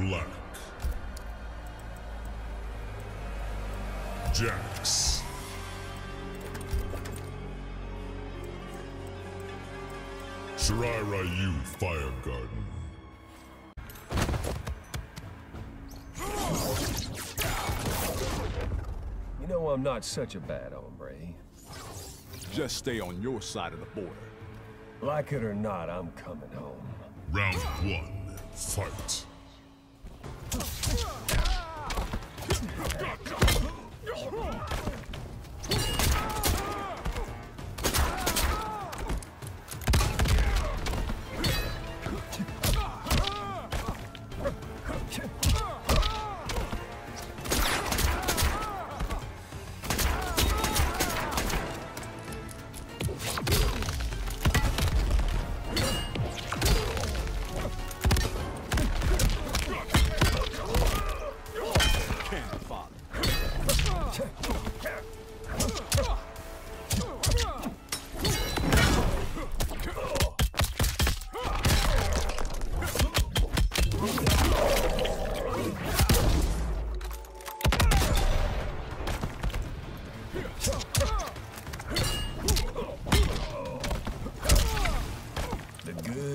Black. Jax. Shirai Ryu Fire Garden. You know I'm not such a bad hombre. Just stay on your side of the border. Like it or not, I'm coming home. Round one, fight. The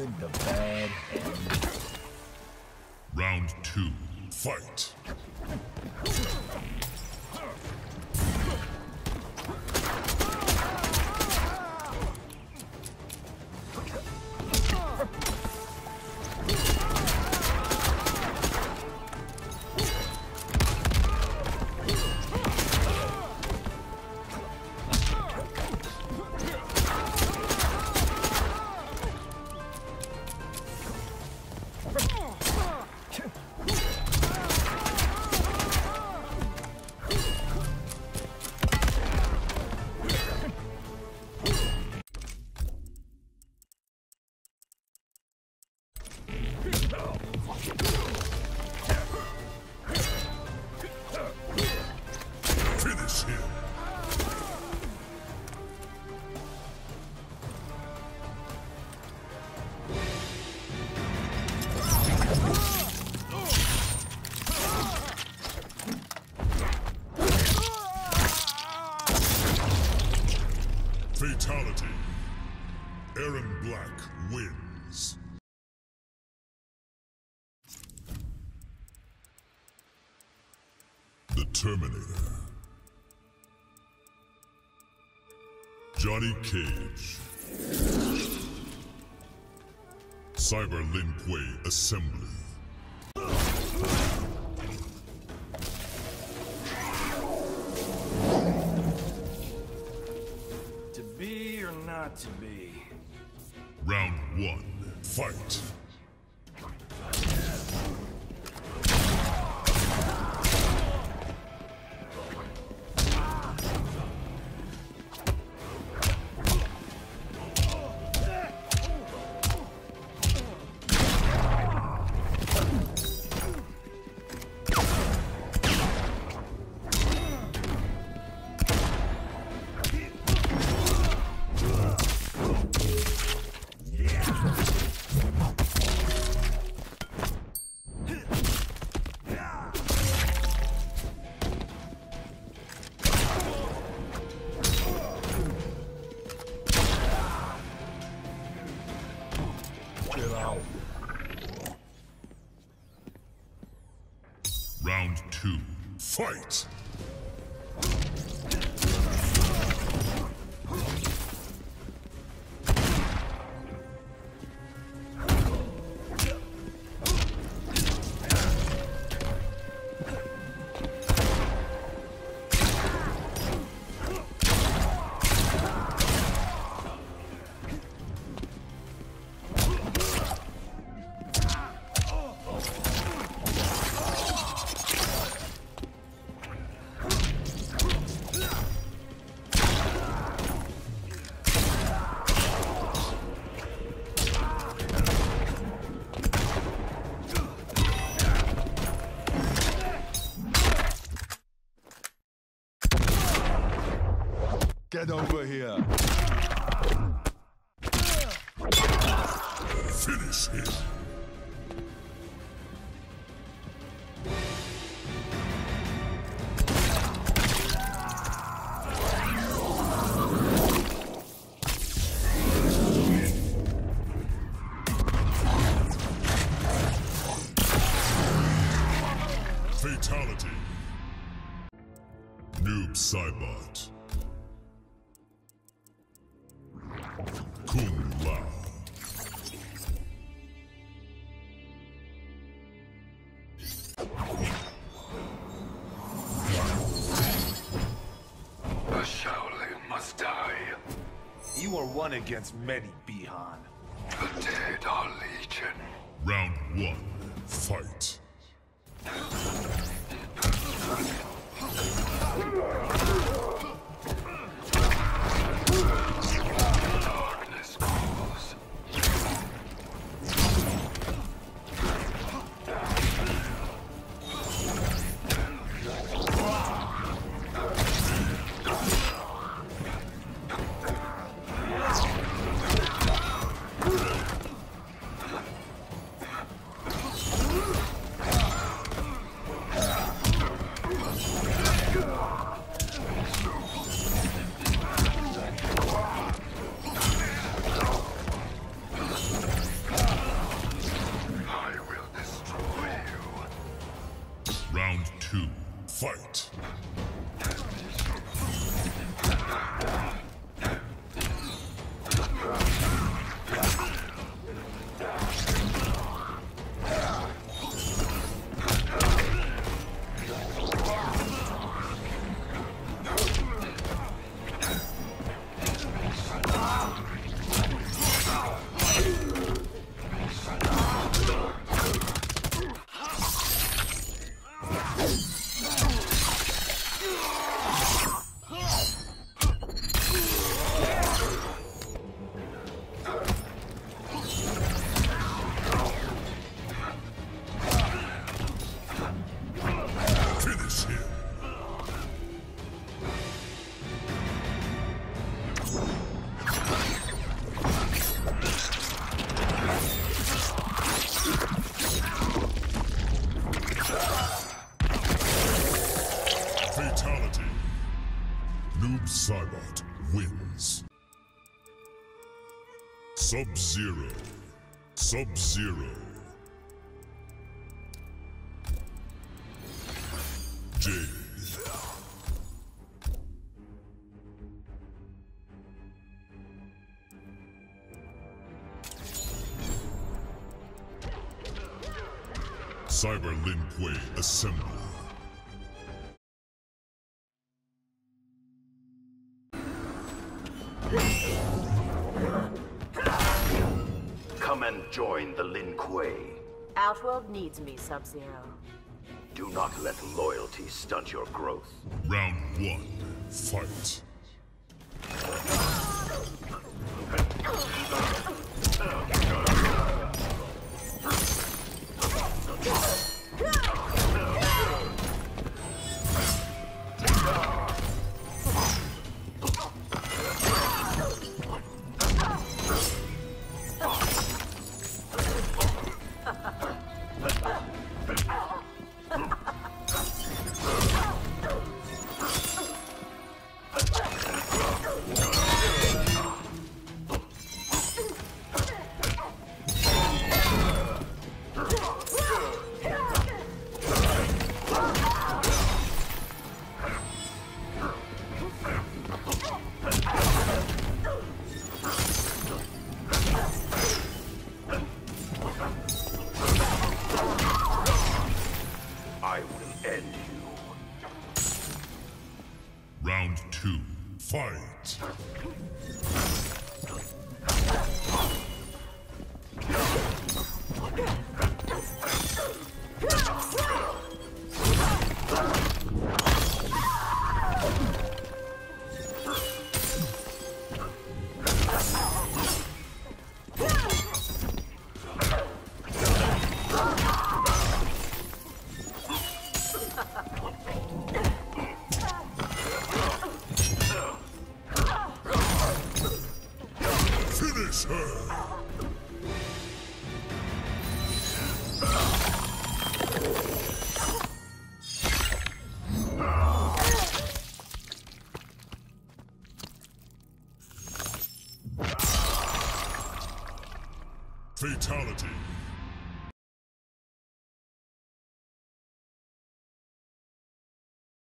good, the bad, and Round two, fight. Terminator. Johnny Cage. Cyber Lin Kuei Assembly. To be or not to be? Round one. Fight. Fight. Over here. One against many, Bi-Han. The dead are legion. Round one, Finish Sub-Zero. Sub-Zero. Jade. Cyber Lin Kuei Assembly. Join the Lin Kuei. Outworld needs me, Sub-Zero. Do not let loyalty stunt your growth. Round one, fight. Round two, fight.